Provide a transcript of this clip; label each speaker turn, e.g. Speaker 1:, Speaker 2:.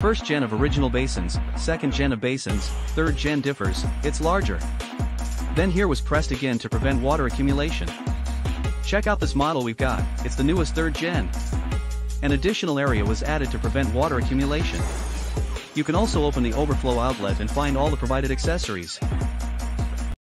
Speaker 1: First gen of original basins, second gen of basins, third gen differs, it's larger. Then here was pressed again to prevent water accumulation. Check out this model we've got, it's the newest third gen. An additional area was added to prevent water accumulation. You can also open the overflow outlet and find all the provided accessories.